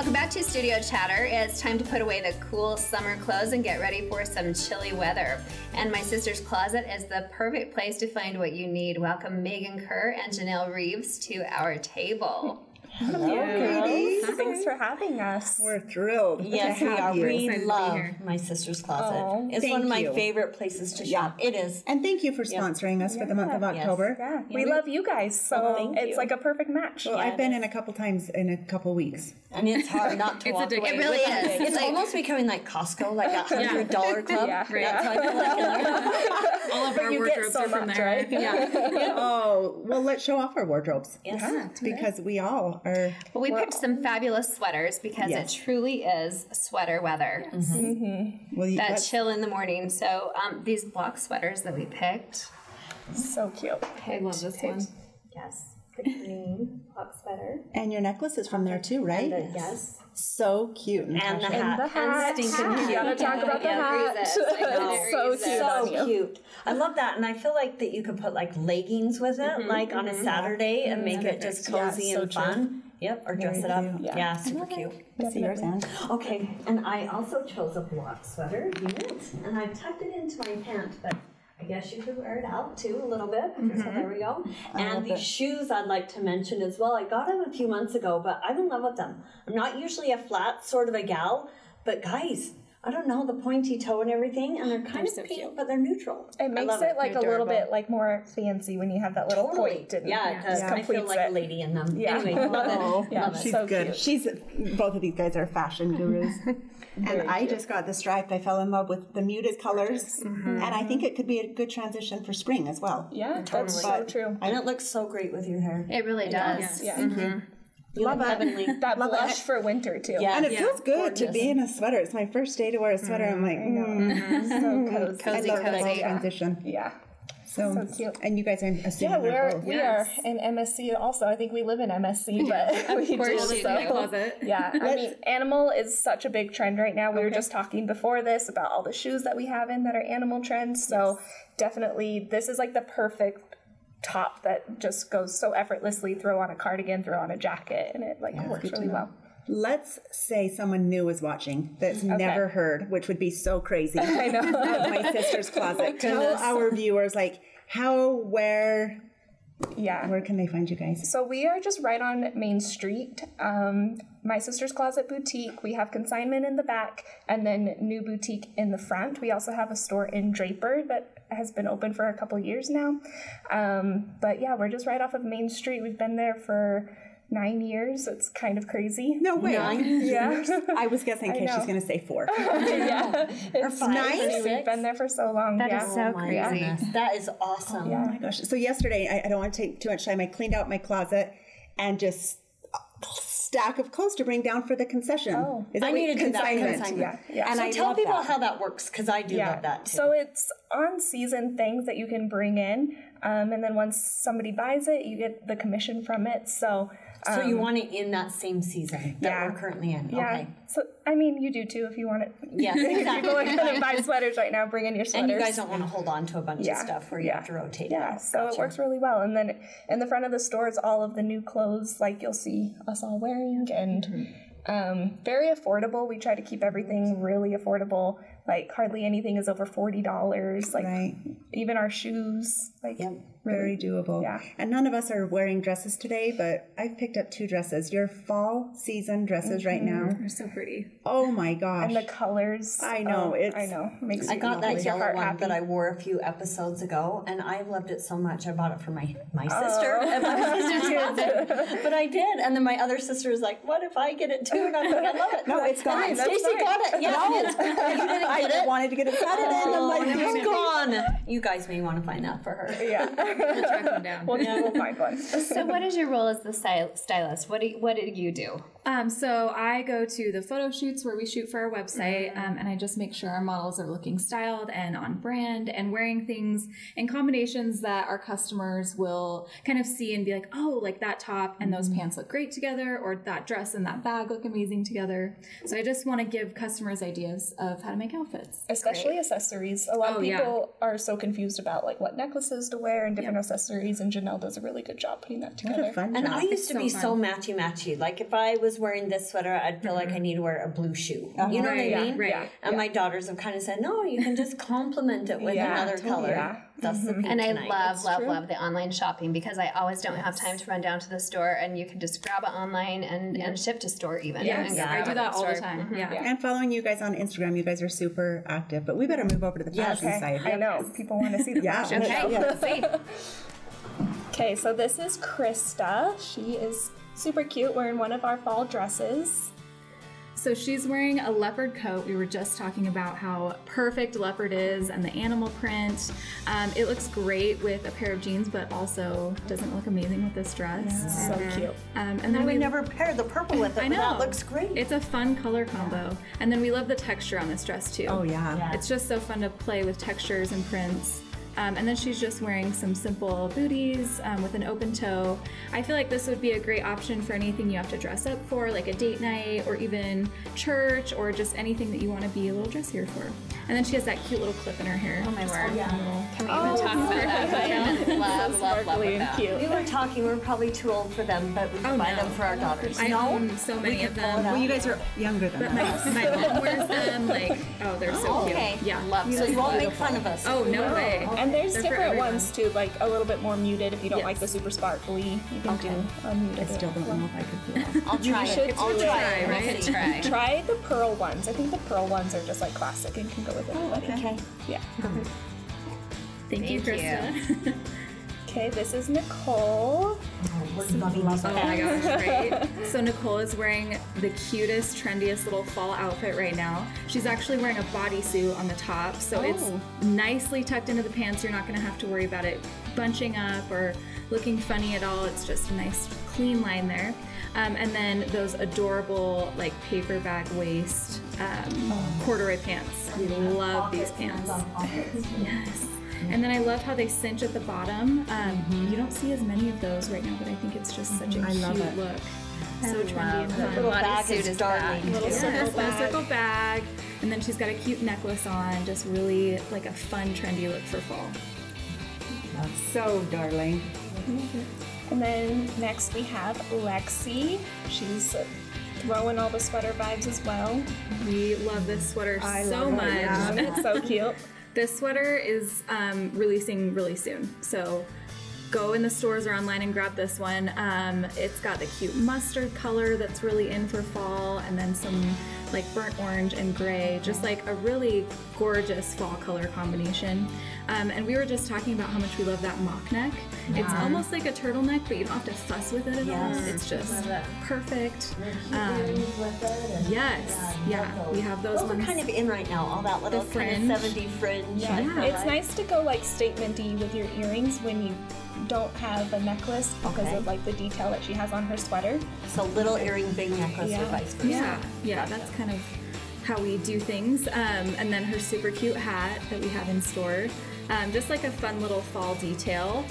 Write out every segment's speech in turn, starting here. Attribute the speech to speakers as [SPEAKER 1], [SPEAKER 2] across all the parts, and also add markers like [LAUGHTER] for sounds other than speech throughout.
[SPEAKER 1] Welcome back to Studio Chatter. It's time to put away the cool summer clothes and get ready for some chilly weather. And my sister's closet is the perfect place to find what you need. Welcome Megan Kerr and Janelle Reeves to our table.
[SPEAKER 2] Hello,
[SPEAKER 3] ladies. Thanks for having us.
[SPEAKER 2] We're thrilled.
[SPEAKER 4] Yes,
[SPEAKER 2] to
[SPEAKER 4] we
[SPEAKER 2] have
[SPEAKER 4] are.
[SPEAKER 2] you.
[SPEAKER 4] We
[SPEAKER 3] Excited
[SPEAKER 4] love my sister's closet.
[SPEAKER 3] Oh,
[SPEAKER 4] it's one of my
[SPEAKER 2] you.
[SPEAKER 4] favorite places to shop. It is.
[SPEAKER 2] And thank you for sponsoring us for the month of
[SPEAKER 4] Yes.
[SPEAKER 2] October.
[SPEAKER 3] Yeah, we love you guys, so oh,
[SPEAKER 4] thank
[SPEAKER 3] it's
[SPEAKER 4] you.
[SPEAKER 3] like a perfect match.
[SPEAKER 2] Well,
[SPEAKER 4] Yeah,
[SPEAKER 2] I've been
[SPEAKER 4] is.
[SPEAKER 2] in a couple times in a couple weeks.
[SPEAKER 4] And it's hard not to [LAUGHS] walk away.
[SPEAKER 1] It really
[SPEAKER 4] is. that.
[SPEAKER 1] is.
[SPEAKER 4] It's
[SPEAKER 1] Like-
[SPEAKER 4] almost becoming like Costco, like that hundred dollar [LAUGHS] club.
[SPEAKER 3] Yeah,
[SPEAKER 4] That's how I feel like.
[SPEAKER 5] All of our wardrobes
[SPEAKER 3] so
[SPEAKER 5] are from
[SPEAKER 3] much,
[SPEAKER 5] there.
[SPEAKER 3] right?
[SPEAKER 5] Yeah. [LAUGHS]
[SPEAKER 2] Oh, well, let's show off our wardrobes.
[SPEAKER 4] Yes.
[SPEAKER 2] Because we all are.
[SPEAKER 1] But we picked some fabulous sweaters because
[SPEAKER 2] Yes.
[SPEAKER 1] it truly is sweater weather.
[SPEAKER 2] Well, you,
[SPEAKER 1] That chill in the morning. So um, these block sweaters that we picked.
[SPEAKER 3] So cute.
[SPEAKER 5] I love this one.
[SPEAKER 1] Yes, the green block sweater.
[SPEAKER 2] and your necklace is from there too, right?
[SPEAKER 1] Yes.
[SPEAKER 2] So cute.
[SPEAKER 4] And the
[SPEAKER 2] Natasha.
[SPEAKER 4] hat.
[SPEAKER 3] The hat.
[SPEAKER 4] stinking
[SPEAKER 3] You
[SPEAKER 4] cute.
[SPEAKER 3] gotta talk about the hat.
[SPEAKER 1] I
[SPEAKER 3] It's so cute
[SPEAKER 4] so cute. I love that, and I feel like that you could put like leggings with it, mm-hmm, like on a mm-hmm. Saturday, and mm-hmm. make it just
[SPEAKER 3] Yeah,
[SPEAKER 4] cozy
[SPEAKER 3] so
[SPEAKER 4] and
[SPEAKER 3] true.
[SPEAKER 4] fun. Yep, or dress it up.
[SPEAKER 2] cute.
[SPEAKER 4] Yeah, super cute.
[SPEAKER 2] See yours, Anne.
[SPEAKER 4] Okay, and I also chose a block sweater unit, and I tucked it into my pant, but I guess you could wear it out too a little bit. So there we go. And these shoes I'd like to mention as well. I got them a few months ago, but I'm in love with them. I'm not usually a flat sort of a gal, but guys. I don't know the pointy toe and everything, and they're kind of pink, but they're neutral.
[SPEAKER 3] It makes
[SPEAKER 4] love
[SPEAKER 3] it like a
[SPEAKER 5] They're
[SPEAKER 3] little bit like more fancy when you have that little
[SPEAKER 4] Totally.
[SPEAKER 3] point. And
[SPEAKER 4] yeah, it does. I feel
[SPEAKER 3] completes
[SPEAKER 4] like a lady in them.
[SPEAKER 3] Yeah.
[SPEAKER 4] Anyway, love it. [LAUGHS]
[SPEAKER 3] Oh, yeah,
[SPEAKER 4] love it.
[SPEAKER 2] She's
[SPEAKER 3] so
[SPEAKER 2] good.
[SPEAKER 3] cute.
[SPEAKER 2] She's both of these guys are fashion [LAUGHS] gurus. and I just got the striped. I fell in love with the muted colors, mm-hmm. and I think it could be a good transition for spring as well.
[SPEAKER 3] Yeah, that's so
[SPEAKER 2] But
[SPEAKER 3] true.
[SPEAKER 4] And it looks so great with your hair.
[SPEAKER 1] It really does.
[SPEAKER 3] Yeah. Mm-hmm. Mm-hmm.
[SPEAKER 4] You look heavenly. [LAUGHS]
[SPEAKER 3] That
[SPEAKER 2] Love
[SPEAKER 3] blush
[SPEAKER 2] it.
[SPEAKER 3] for winter too.
[SPEAKER 4] Yeah.
[SPEAKER 2] And it
[SPEAKER 5] Yeah,
[SPEAKER 2] feels good to be in a sweater. It's my first day to wear a sweater. I'm like, mm,
[SPEAKER 3] So cozy.
[SPEAKER 2] I love that
[SPEAKER 1] cozy.
[SPEAKER 2] transition.
[SPEAKER 3] Yeah.
[SPEAKER 2] So,
[SPEAKER 3] So cute.
[SPEAKER 2] And you guys are assuming
[SPEAKER 3] Yeah,
[SPEAKER 2] they're
[SPEAKER 3] we're
[SPEAKER 2] both.
[SPEAKER 3] we
[SPEAKER 5] Yes.
[SPEAKER 3] are in MSC also. I think we live in MSC, but [LAUGHS] we
[SPEAKER 5] Of course,
[SPEAKER 3] do
[SPEAKER 5] in my
[SPEAKER 3] so.
[SPEAKER 5] closet.
[SPEAKER 3] Yeah, I mean, animal is such a big trend right now. We were just talking before this about all the shoes that we have in that are animal trends. So definitely, this is like the perfect top that just goes so effortlessly. Throw on a cardigan, throw on a jacket, and it like works really well.
[SPEAKER 2] Let's say someone new is watching that's never heard, which would be so crazy. [LAUGHS] I know. my sister's [LAUGHS] closet. Tell our viewers like how, where,
[SPEAKER 3] Yeah.
[SPEAKER 2] where can they find you guys?
[SPEAKER 3] So we are just right on Main Street. Um, my sister's closet boutique. We have consignment in the back, and then new boutique in the front. We also have a store in Draper that has been open for a couple years now. Um, but yeah, we're just right off of Main Street. We've been there for nine years. It's kind of crazy.
[SPEAKER 2] No way.
[SPEAKER 3] Yeah. [LAUGHS]
[SPEAKER 2] I was guessing because
[SPEAKER 3] know.
[SPEAKER 2] she's going to say four. [LAUGHS]
[SPEAKER 3] yeah. [LAUGHS] It's
[SPEAKER 4] five,
[SPEAKER 3] nice.
[SPEAKER 4] or
[SPEAKER 3] We've been there for so long.
[SPEAKER 1] That
[SPEAKER 3] yeah.
[SPEAKER 1] is so
[SPEAKER 4] Oh
[SPEAKER 1] crazy.
[SPEAKER 4] goodness. That is awesome.
[SPEAKER 2] Oh my gosh. So yesterday, I, I don't want to take too much time. I cleaned out my closet and just a stack of clothes to bring down for the concession.
[SPEAKER 3] Oh.
[SPEAKER 2] Is
[SPEAKER 4] I
[SPEAKER 2] what-
[SPEAKER 4] need to
[SPEAKER 2] consignment.
[SPEAKER 4] consignment.
[SPEAKER 3] Yeah, yeah.
[SPEAKER 2] And
[SPEAKER 4] so
[SPEAKER 2] I
[SPEAKER 4] tell people
[SPEAKER 2] that.
[SPEAKER 4] how that works because I do love that too.
[SPEAKER 3] So it's on season things that you can bring in, um, and then once somebody buys it, you get the commission from it. So, um,
[SPEAKER 4] So you want it in that same season that
[SPEAKER 3] yeah.
[SPEAKER 4] we're currently in.
[SPEAKER 3] yeah.
[SPEAKER 4] Okay.
[SPEAKER 3] So I mean, you do too if you want it.
[SPEAKER 4] Yes, [LAUGHS] exactly.
[SPEAKER 3] People are gonna buy sweaters right now. Bring in your sweaters.
[SPEAKER 4] and you guys don't want to hold on to a bunch
[SPEAKER 3] Yeah.
[SPEAKER 4] of stuff where you
[SPEAKER 3] Yeah.
[SPEAKER 4] have to rotate
[SPEAKER 3] Yeah,
[SPEAKER 4] it
[SPEAKER 3] so it
[SPEAKER 4] Gotcha.
[SPEAKER 3] works really well. And then in the front of the store is all of the new clothes, like you'll see us all wearing, and
[SPEAKER 4] Mm-hmm.
[SPEAKER 3] um, very affordable. We try to keep everything really affordable. Like hardly anything is over forty dollars. Like
[SPEAKER 2] Right.
[SPEAKER 3] Even our shoes. Like
[SPEAKER 2] Very doable.
[SPEAKER 3] Yeah.
[SPEAKER 2] And none of us are wearing dresses today, but I've picked up two dresses. Your fall season dresses right mm-hmm. now.
[SPEAKER 5] They're so pretty.
[SPEAKER 2] Oh my gosh.
[SPEAKER 3] and the colors.
[SPEAKER 2] I know,
[SPEAKER 3] oh,
[SPEAKER 2] it's-
[SPEAKER 3] I know. Makes
[SPEAKER 4] I got that
[SPEAKER 3] makes your
[SPEAKER 4] yellow
[SPEAKER 3] heart
[SPEAKER 4] one
[SPEAKER 3] happy.
[SPEAKER 4] that I wore a few episodes ago, and I loved it so much. I bought it for my my
[SPEAKER 3] Oh.
[SPEAKER 4] sister. [LAUGHS] and my sister's closet. But I did, and then my other sister was like, "What if I get it too?" And I'm like, "I love it."
[SPEAKER 2] No, it's gone.
[SPEAKER 4] And Stacy got it. Yeah, it's, [LAUGHS] you didn't
[SPEAKER 2] I
[SPEAKER 4] get it.
[SPEAKER 2] wanted to get excited oh. and I'm
[SPEAKER 4] Oh,
[SPEAKER 2] like,
[SPEAKER 4] and
[SPEAKER 2] "No,
[SPEAKER 4] it's gone. You guys may want to find that for her.
[SPEAKER 3] Yeah, [LAUGHS]
[SPEAKER 5] We'll track them down.
[SPEAKER 3] we'll, we'll find one.
[SPEAKER 1] So, what is your role as the stylist? What do you, what did you do?
[SPEAKER 5] Um, so I go to the photo shoots where we shoot for our website, um, and I just make sure our models are looking styled and on brand and wearing things in combinations that our customers will kind of see and be like, oh, like that top and those pants look great together, or that dress and that bag look amazing together. So I just want to give customers ideas of how to make outfits.
[SPEAKER 3] Especially accessories. A lot
[SPEAKER 5] Oh,
[SPEAKER 3] of
[SPEAKER 5] yeah.
[SPEAKER 3] people are so confused about like what necklaces to wear and different accessories, and Janelle does a really good job putting that
[SPEAKER 2] What
[SPEAKER 3] together.
[SPEAKER 2] a fun
[SPEAKER 4] And. I used to
[SPEAKER 5] so
[SPEAKER 4] be
[SPEAKER 5] fun.
[SPEAKER 4] so matchy matchy. Like if I was was wearing this sweater, I'd feel like I mm-hmm. need to wear a blue shoe. You uh-huh. know what I
[SPEAKER 5] Right,
[SPEAKER 4] mean?
[SPEAKER 5] right.
[SPEAKER 4] And my daughters have kind of said, no, you can just complement it with
[SPEAKER 3] Yeah,
[SPEAKER 4] another
[SPEAKER 3] totally.
[SPEAKER 4] color.
[SPEAKER 3] Yeah.
[SPEAKER 4] That's the mm-hmm. pink
[SPEAKER 1] And I
[SPEAKER 4] tonight.
[SPEAKER 1] love, love, love the online shopping because I always don't have time to run down to the store and you can just grab it online and, and ship to store even.
[SPEAKER 5] Yes,
[SPEAKER 1] and go
[SPEAKER 5] I do that all the
[SPEAKER 1] store.
[SPEAKER 5] time. Mm-hmm. Yeah.
[SPEAKER 2] And following you guys on Instagram, you guys are super active. But we better move over to the fashion
[SPEAKER 3] Okay,
[SPEAKER 2] side.
[SPEAKER 3] I know people want to see the
[SPEAKER 2] Yeah.
[SPEAKER 3] fashion
[SPEAKER 1] Okay,
[SPEAKER 3] show. [LAUGHS]
[SPEAKER 1] let's see.
[SPEAKER 3] Okay, so this is Krista. She is super cute wearing one of our fall dresses.
[SPEAKER 5] So she's wearing a leopard coat. We were just talking about how perfect leopard is and the animal print. Um, it looks great with a pair of jeans, but also doesn't look amazing with this dress.
[SPEAKER 3] So cute.
[SPEAKER 5] Um, and then
[SPEAKER 4] I
[SPEAKER 5] we
[SPEAKER 4] would never paired the purple with it,
[SPEAKER 5] I
[SPEAKER 4] but
[SPEAKER 5] know
[SPEAKER 4] that looks great.
[SPEAKER 5] It's a fun color combo, and then we love the texture on this dress too.
[SPEAKER 2] Oh, yeah. yeah.
[SPEAKER 5] It's just so fun to play with textures and prints. Um, and then she's just wearing some simple booties um, with an open toe. I feel like this would be a great option for anything you have to dress up for, like a date night or even church or just anything that you want to be a little dressier for. And then she has that cute little clip in her hair.
[SPEAKER 1] Oh my word.
[SPEAKER 5] Yeah.
[SPEAKER 1] Can we even talk about that? I love, love, love
[SPEAKER 3] Sparkly
[SPEAKER 1] with
[SPEAKER 3] and
[SPEAKER 1] that.
[SPEAKER 3] cute.
[SPEAKER 4] we were talking, we're probably too old for them, but we could
[SPEAKER 5] Oh,
[SPEAKER 4] buy
[SPEAKER 5] no.
[SPEAKER 4] them for our daughters.
[SPEAKER 5] I
[SPEAKER 4] no?
[SPEAKER 5] own so many of
[SPEAKER 4] pull
[SPEAKER 5] them.
[SPEAKER 2] Well, you guys are younger than
[SPEAKER 5] But my,
[SPEAKER 2] us. [LAUGHS]
[SPEAKER 5] my mom wears them. Like, oh, they're so
[SPEAKER 4] Oh,
[SPEAKER 5] cute.
[SPEAKER 1] Okay,
[SPEAKER 5] Yeah.
[SPEAKER 1] love
[SPEAKER 4] So you won't make fun of us.
[SPEAKER 5] Oh, no way.
[SPEAKER 3] And there's
[SPEAKER 5] They're
[SPEAKER 3] different ones too, like a little bit more muted. If you don't
[SPEAKER 5] Yes.
[SPEAKER 3] like the super sparkly, you can do a muted.
[SPEAKER 2] I still don't know if I could do [LAUGHS] that.
[SPEAKER 4] I'll try
[SPEAKER 3] should
[SPEAKER 4] it. I'll
[SPEAKER 3] do
[SPEAKER 4] try
[SPEAKER 3] it.
[SPEAKER 4] it.
[SPEAKER 5] Right?
[SPEAKER 1] Try. [LAUGHS]
[SPEAKER 3] Try the pearl ones. I think the pearl ones are just like classic and can go with oh, it.
[SPEAKER 4] Okay.
[SPEAKER 3] Yeah.
[SPEAKER 5] Thank, you,
[SPEAKER 1] Thank
[SPEAKER 5] Krista. [LAUGHS]
[SPEAKER 3] Okay, this is Nicole.
[SPEAKER 4] We're loving these
[SPEAKER 5] Oh my gosh, right? So Nicole is wearing the cutest, trendiest little fall outfit right now. She's actually wearing a bodysuit on the top, so it's nicely tucked into the pants. You're not gonna have to worry about it bunching up or looking funny at all. It's just a nice, clean line there. Um, and then those adorable, like paper bag waist um, corduroy pants. We love these pants. [LAUGHS] Yes. And then I love how they cinch at the bottom. Um, mm-hmm. You don't see as many of those right now, but I think it's just such a mm-hmm.
[SPEAKER 2] I
[SPEAKER 5] cute
[SPEAKER 2] love it.
[SPEAKER 5] look. So trendy and fun.
[SPEAKER 4] Little bag is
[SPEAKER 1] is
[SPEAKER 4] darling.
[SPEAKER 3] Little
[SPEAKER 5] Yes,
[SPEAKER 3] circle
[SPEAKER 5] little [LAUGHS]
[SPEAKER 3] bag.
[SPEAKER 5] circle bag, and then she's got a cute necklace on. Just really like a fun, trendy look for fall.
[SPEAKER 2] So darling. Mm-hmm.
[SPEAKER 3] And then next we have Lexi. She's throwing all the sweater vibes as well.
[SPEAKER 5] We love this sweater
[SPEAKER 2] I
[SPEAKER 5] so
[SPEAKER 2] love it,
[SPEAKER 5] much.
[SPEAKER 2] yeah.
[SPEAKER 3] It's so cute. [LAUGHS]
[SPEAKER 5] This sweater is um, releasing really soon, so go in the stores or online and grab this one. Um, it's got the cute mustard color that's really in for fall, and then some like burnt orange and gray, just like a really gorgeous fall color combination. Um, and we were just talking about how much we love that mock neck. It's almost like a turtleneck, but you don't have to fuss with it at all. It's just perfect. Um,
[SPEAKER 4] Earrings with it and-
[SPEAKER 5] yes, yeah, we have those,
[SPEAKER 4] Those are
[SPEAKER 5] ones.
[SPEAKER 4] kind of in right now. All that little kind
[SPEAKER 5] fringe.
[SPEAKER 4] of 70 fringe.
[SPEAKER 3] Yeah.
[SPEAKER 4] I feel
[SPEAKER 3] It's nice to go like statementy with your earrings when you don't have a necklace because
[SPEAKER 4] Okay.
[SPEAKER 3] of like the detail that she has on her sweater.
[SPEAKER 4] So little earring, big necklace,
[SPEAKER 3] Yeah.
[SPEAKER 4] or vice versa.
[SPEAKER 5] Yeah, yeah, that's kind of how we do things. Um, and then her super cute hat that we have in store, um, just like a fun little fall detail.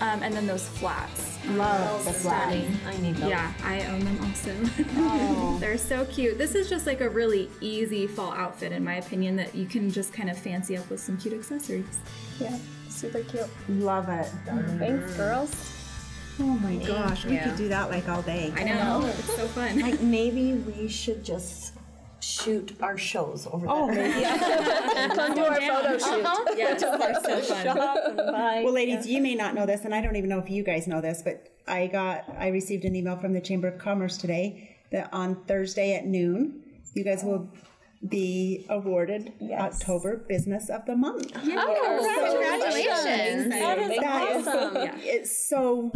[SPEAKER 5] Um, and then those flats.
[SPEAKER 2] Love the flag.
[SPEAKER 4] Stunning. I need those.
[SPEAKER 5] Yeah, I own them also.
[SPEAKER 4] Oh. [LAUGHS]
[SPEAKER 5] They're so cute. This is just like a really easy fall outfit, in my opinion, that you can just kind of fancy up with some cute accessories.
[SPEAKER 3] Yeah, super cute.
[SPEAKER 2] Love it.
[SPEAKER 3] Thanks, girls.
[SPEAKER 2] Oh my gosh, we could do that like all day.
[SPEAKER 5] I know, it's so fun. [LAUGHS]
[SPEAKER 4] Like maybe we should just shoot our shows over
[SPEAKER 2] Oh,
[SPEAKER 4] there.
[SPEAKER 2] maybe. [LAUGHS]
[SPEAKER 3] Come to our photo uh-huh. shoot.
[SPEAKER 5] yeah, it's so fun. [LAUGHS]
[SPEAKER 4] Shop and buy.
[SPEAKER 2] Well, ladies, you may not know this, and I don't even know if you guys know this, but I got I received an email from the Chamber of Commerce today that on Thursday at noon, you guys will be awarded October Business of the Month.
[SPEAKER 1] Oh, congratulations.
[SPEAKER 4] that is
[SPEAKER 2] That is-
[SPEAKER 4] awesome. [LAUGHS]
[SPEAKER 2] It's so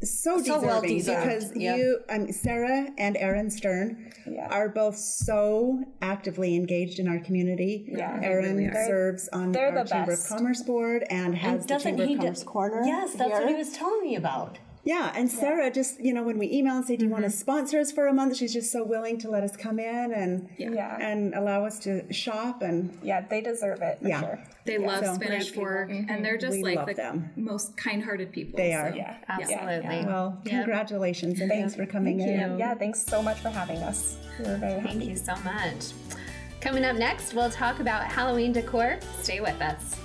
[SPEAKER 2] so
[SPEAKER 4] So well
[SPEAKER 2] deserving
[SPEAKER 4] deserved.
[SPEAKER 2] because
[SPEAKER 1] Yep.
[SPEAKER 2] you, um, Sarah and Erin Stern,
[SPEAKER 3] Yeah.
[SPEAKER 2] are both so actively engaged in our community.
[SPEAKER 3] Yeah.
[SPEAKER 2] Erin
[SPEAKER 5] really
[SPEAKER 2] serves on
[SPEAKER 3] They're
[SPEAKER 2] our
[SPEAKER 3] the
[SPEAKER 2] Chamber
[SPEAKER 3] best.
[SPEAKER 2] of Commerce board and has
[SPEAKER 4] And
[SPEAKER 2] the
[SPEAKER 4] doesn't
[SPEAKER 2] Chamber
[SPEAKER 4] he
[SPEAKER 2] of
[SPEAKER 4] do-
[SPEAKER 2] Commerce corner.
[SPEAKER 4] Yes, that's what he was telling me about.
[SPEAKER 2] Yeah, and Sarah just, you know, when we email and say, "Do you want
[SPEAKER 3] Mm-hmm.
[SPEAKER 2] to sponsor us for a month?" She's just so willing to let us come in and
[SPEAKER 3] Yeah.
[SPEAKER 2] and allow us to shop and
[SPEAKER 3] Yeah, they deserve it for
[SPEAKER 2] Yeah.
[SPEAKER 3] sure.
[SPEAKER 5] They love
[SPEAKER 2] So-
[SPEAKER 5] Spanish fork, and they're just
[SPEAKER 2] We
[SPEAKER 5] like the
[SPEAKER 2] them.
[SPEAKER 5] most kind-hearted people.
[SPEAKER 2] They
[SPEAKER 5] so-
[SPEAKER 2] are.
[SPEAKER 3] Yeah.
[SPEAKER 1] Absolutely.
[SPEAKER 2] well, congratulations and thanks for coming in.
[SPEAKER 3] Yeah, thanks so much for having us. We're very happy.
[SPEAKER 1] Thank you so much. Coming up next, we'll talk about Halloween decor. Stay with us.